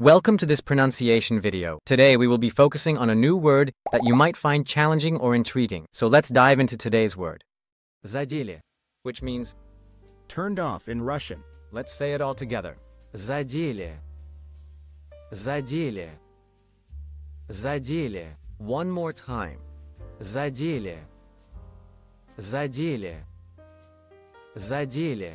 Welcome to this pronunciation video. Today we will be focusing on a new word that you might find challenging or intriguing. So let's dive into today's word. Zadeli, which means turned off in Russian. Let's say it all together. Zadeli. Задели. Задели. One more time. Задели. Задели. Задели.